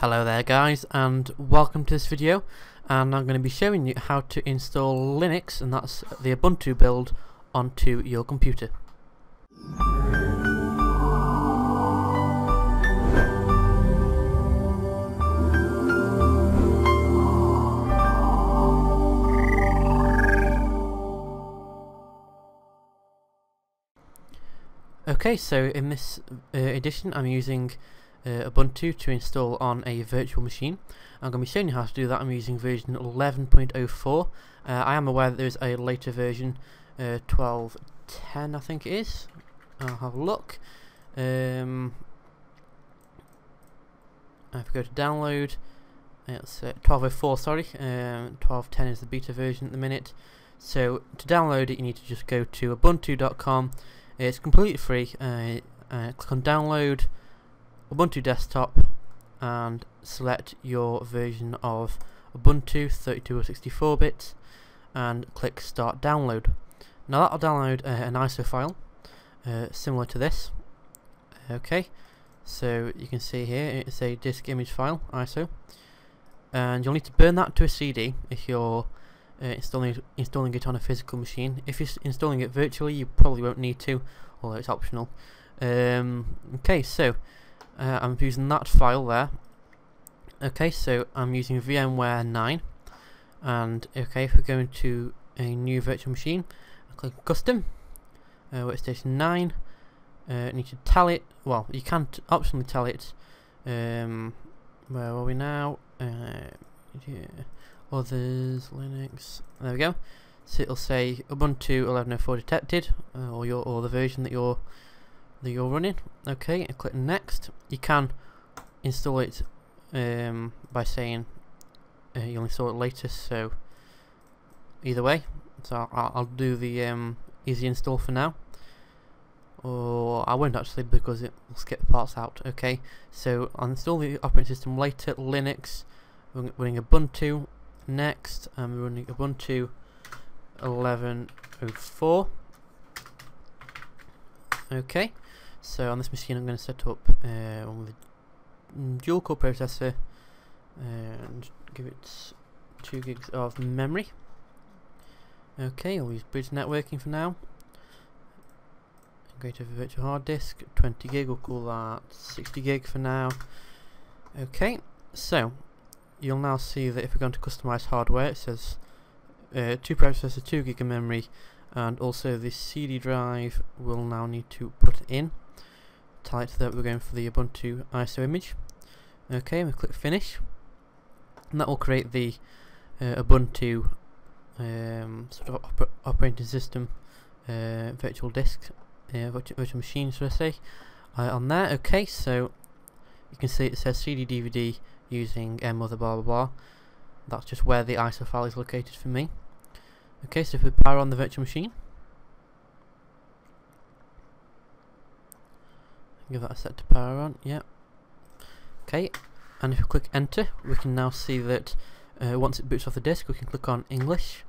Hello there guys and welcome to this video and I'm going to be showing you how to install Linux and that's the Ubuntu build onto your computer. Okay so in this uh, edition I'm using uh, Ubuntu to install on a virtual machine. I'm going to be showing you how to do that. I'm using version 11.04. Uh, I am aware that there is a later version, uh, 12.10 I think it is. I'll have a look. Um, if we go to download, it's 12.04 uh, sorry, um, 12.10 is the beta version at the minute. So to download it you need to just go to ubuntu.com. It's completely free. Uh, uh, click on download Ubuntu desktop and select your version of Ubuntu 32 or 64 bits and click start download. Now that'll download uh, an ISO file uh, similar to this. Okay, so you can see here it's a disk image file ISO and you'll need to burn that to a CD if you're uh, installing installing it on a physical machine. If you're installing it virtually you probably won't need to although it's optional. Um, okay, so uh, I'm using that file there. Okay, so I'm using VMware 9. And okay, if we're going to a new virtual machine, I click custom, uh, workstation 9. Uh, need to tell it, well, you can't optionally tell it. Um, where are we now? Uh, yeah. Others, Linux, there we go. So it'll say Ubuntu 11.04 detected, uh, or your or the version that you're that you're running. Okay, click next. You can install it um, by saying uh, you'll install it later. So either way, so I'll, I'll do the um, easy install for now. Or I won't actually because it will skip parts out. Okay, so I'll install the operating system later. Linux, we're running Ubuntu. Next, I'm running Ubuntu 11.04. Okay, so on this machine I'm going to set up uh, one with a dual core processor and give it 2 gigs of memory. Okay, I'll use bridge networking for now. Go to virtual hard disk, 20 gig, we'll call that 60 gig for now. Okay, so you'll now see that if we're going to customize hardware, it says uh, 2 processor, 2 gig of memory, and also the CD drive will now need to put in tell that we're going for the Ubuntu ISO image. Okay we click finish. And that will create the uh, Ubuntu um, sort of oper operating system uh, virtual disk uh, virtual machine should I say uh, on there okay so you can see it says CD DVD using M other blah blah blah. That's just where the ISO file is located for me. Okay so if we power on the virtual machine Give that a set to power on, yep. Okay, and if we click enter, we can now see that uh, once it boots off the disk, we can click on English,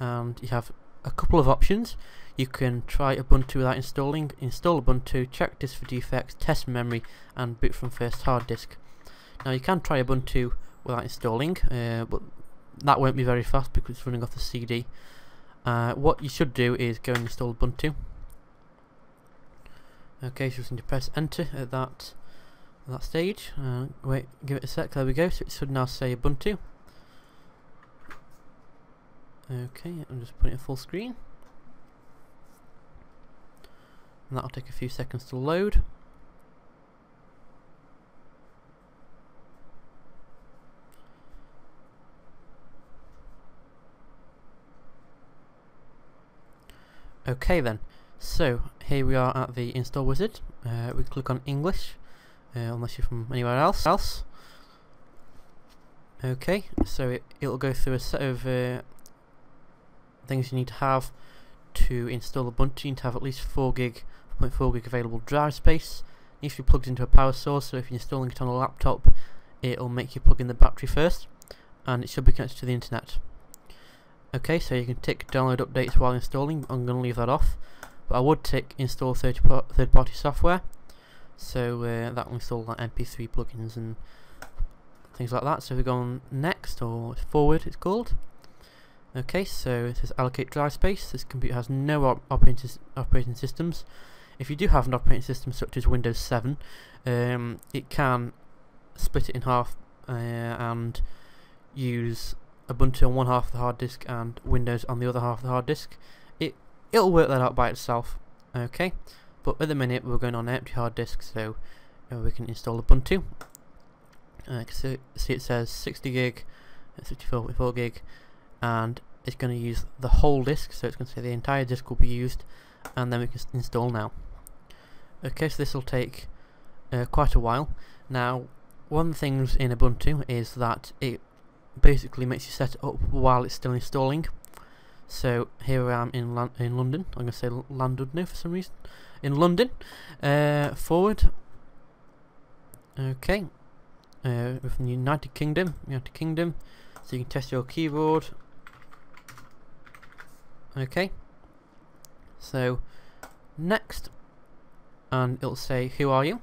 and you have a couple of options. You can try Ubuntu without installing, install Ubuntu, check disk for defects, test memory, and boot from first hard disk. Now you can try Ubuntu without installing, uh, but that won't be very fast because it's running off the CD. Uh, what you should do is go and install Ubuntu. Okay, so we need to press enter at that that stage. Uh, wait, give it a sec. There we go. So it should now say Ubuntu. Okay, I'm just putting it full screen. And that'll take a few seconds to load. Okay then, so here we are at the install wizard. Uh, we click on English, uh, unless you're from anywhere else. else. Okay, so it, it'll go through a set of uh, things you need to have to install Ubuntu. You need to have at least 4 gig, 4.4 gig available drive space. It needs to be plugged into a power source, so if you're installing it on a laptop, it'll make you plug in the battery first, and it should be connected to the internet. Okay, so you can tick download updates while installing. I'm going to leave that off. But I would tick install third, third party software. So uh, that will install like MP3 plugins and things like that. So we go on next or forward, it's called. Okay, so it says allocate drive space. This computer has no op operating, operating systems. If you do have an operating system such as Windows 7, um, it can split it in half uh, and use Ubuntu on one half of the hard disk and Windows on the other half of the hard disk. It it'll work that out by itself. Okay, but at the minute we're going on empty hard disk, so uh, we can install Ubuntu. Uh, see, see it says 60 gig, 64 gig, and it's going to use the whole disk, so it's going to say the entire disk will be used, and then we can install now. Okay, so this will take uh, quite a while. Now, one of the things in Ubuntu is that it basically makes you set it up while it's still installing. So here I am in in London. I'm going to say London now for some reason. In London, uh, forward. Okay, uh, from the United Kingdom. United Kingdom. So you can test your keyboard. Okay. So next, and it'll say who are you.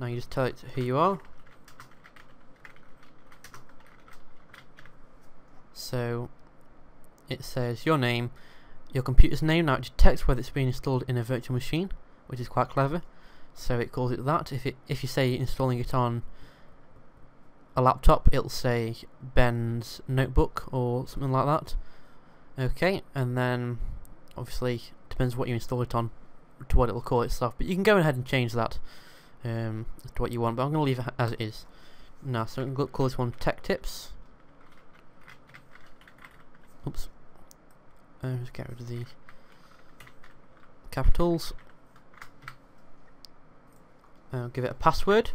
Now you just tell it who you are. So it says your name, your computer's name. Now it detects whether it's been installed in a virtual machine, which is quite clever. So it calls it that. If it if you say installing it on a laptop, it'll say Ben's notebook or something like that. Okay, and then obviously depends what you install it on to what it'll call itself. But you can go ahead and change that um, to what you want. But I'm going to leave it as it is. Now, so I'm going to call this one Tech Tips. Oops. Uh, just get rid of the capitals. I'll give it a password.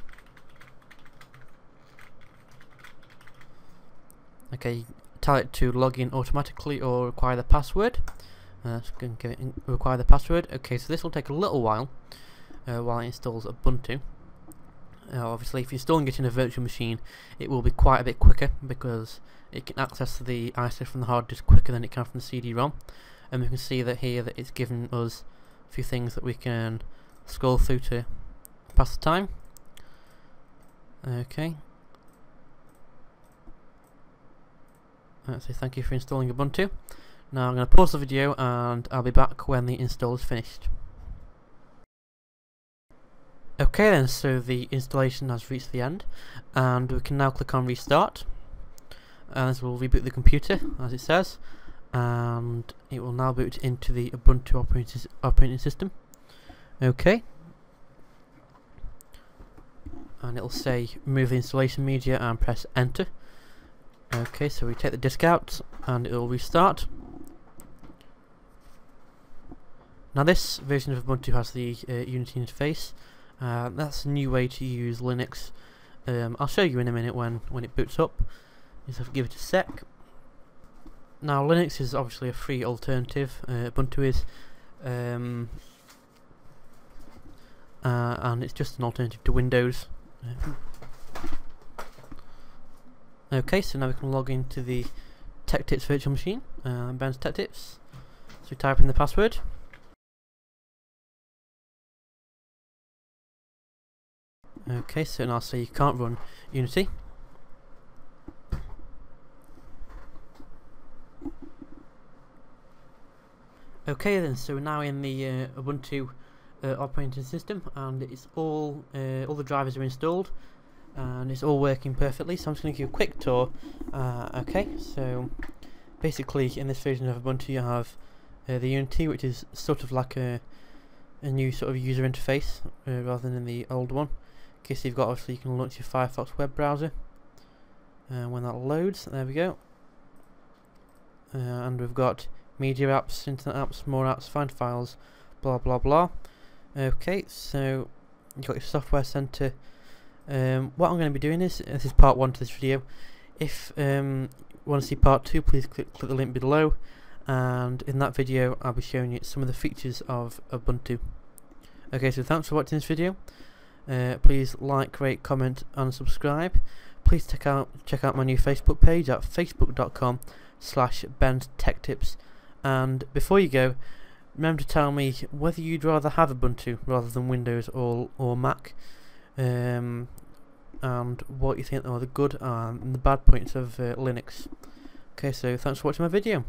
Okay, tell it to log in automatically or require the password. Uh, give it require the password. Okay, so this will take a little while uh, while it installs Ubuntu. Uh, obviously, if you're installing it in a virtual machine, it will be quite a bit quicker because it can access the ISO from the hard disk quicker than it can from the CD-ROM. And we can see that here that it's given us a few things that we can scroll through to pass the time. Okay. Let's say thank you for installing Ubuntu. Now I'm going to pause the video and I'll be back when the install is finished. Okay then, so the installation has reached the end and we can now click on restart and this will reboot the computer as it says and it will now boot into the Ubuntu operating, operating system. Okay. And it'll say remove the installation media and press enter. Okay, so we take the disk out and it will restart. Now this version of Ubuntu has the uh, Unity interface. Uh, that's a new way to use Linux. Um, I'll show you in a minute when, when it boots up. Just have to give it a sec. Now Linux is obviously a free alternative. Uh, Ubuntu is. Um, uh, and it's just an alternative to Windows. Uh, Okay, so now we can log into the TechTips virtual machine, uh, Ben's TechTips. So we type in the password. Okay, so now say you can't run Unity. Okay then, so we're now in the uh, Ubuntu uh, operating system and it's all uh, all the drivers are installed and it's all working perfectly so I'm just going to give you a quick tour uh, okay so basically in this version of Ubuntu you have uh, the Unity which is sort of like a, a new sort of user interface uh, rather than in the old one so you've got obviously you can launch your Firefox web browser uh, when that loads. There we go. Uh, and we've got media apps, internet apps, more apps, find files blah blah blah. Okay so you've got your software center. Um, what I'm going to be doing is, this is part 1 to this video, if um, you want to see part 2 please click, click the link below. And in that video I'll be showing you some of the features of Ubuntu. Okay so thanks for watching this video, uh, please like, rate, comment and subscribe. Please check out check out my new Facebook page at facebook.com slash Tips. and before you go remember to tell me whether you'd rather have Ubuntu rather than Windows or, or Mac um, and what you think are the good and the bad points of uh, Linux. Okay, so thanks for watching my video.